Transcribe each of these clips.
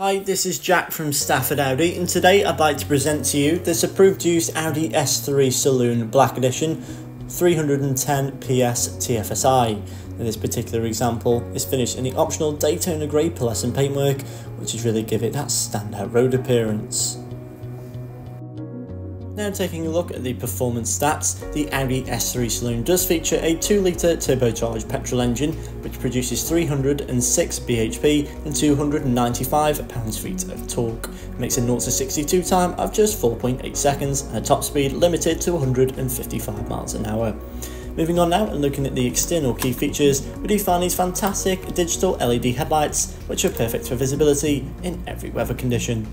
Hi, this is Jack from Stafford Audi, and today I'd like to present to you this approved use Audi S3 Saloon Black Edition 310 PS TFSI. Now, this particular example is finished in the optional Daytona Grey pearlescent paintwork, which is really give it that standout road appearance. Now taking a look at the performance stats, the Audi S3 Saloon does feature a 2-litre turbocharged petrol engine which produces 306 bhp and 295 pounds-feet of torque. It makes a 0 to 62 time of just 4.8 seconds and a top speed limited to 155 miles an hour. Moving on now and looking at the external key features, we do find these fantastic digital LED headlights which are perfect for visibility in every weather condition.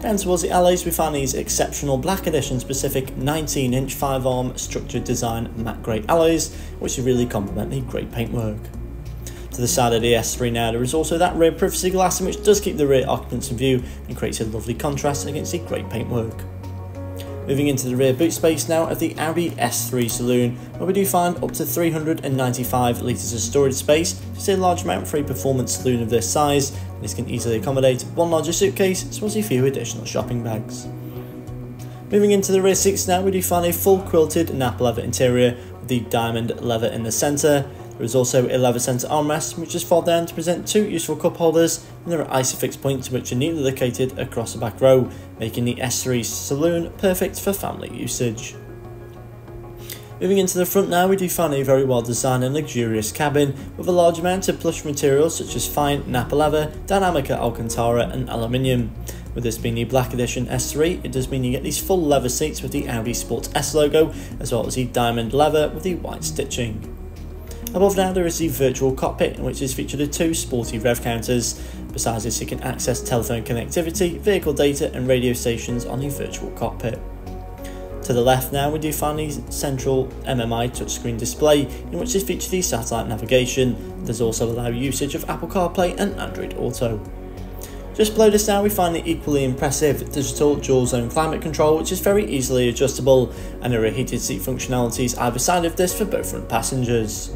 Down towards the alloys we find these exceptional Black Edition specific 19 inch 5 arm structured design matte grey alloys which really complement the grey paintwork. To the side of the S3 now there is also that rear privacy glass which does keep the rear occupants in view and creates a lovely contrast against the grey paintwork. Moving into the rear boot space now of the Audi S3 Saloon, where we do find up to 395 litres of storage space, it's a large amount for a performance saloon of this size, this can easily accommodate one larger suitcase as well as a few additional shopping bags. Moving into the rear seats now, we do find a full quilted napa leather interior with the diamond leather in the centre, there is also a leather centre armrest which is fold down to present two useful cup holders and there are ISOFIX points which are neatly located across the back row, making the S3 Saloon perfect for family usage. Moving into the front now, we do find a very well designed and luxurious cabin with a large amount of plush materials such as fine Napa leather, Dinamica Alcantara and aluminium. With this being the Black Edition S3, it does mean you get these full leather seats with the Audi Sport S logo, as well as the diamond leather with the white stitching. Above now there is the virtual cockpit in which is featured with two sporty rev counters. Besides this you can access telephone connectivity, vehicle data and radio stations on the virtual cockpit. To the left now we do find the central MMI touchscreen display in which is featured the satellite navigation. There's also allow usage of Apple CarPlay and Android Auto. Just below this now we find the equally impressive digital dual zone climate control which is very easily adjustable and there are heated seat functionalities either side of this for both front passengers.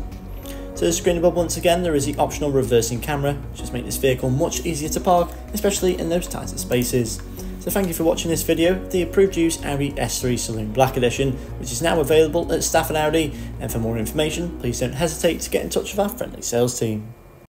To the screen above once again there is the optional reversing camera which just make this vehicle much easier to park especially in those tighter spaces. So thank you for watching this video, the approved use Audi S3 Saloon Black Edition which is now available at Stafford Audi and for more information please don't hesitate to get in touch with our friendly sales team.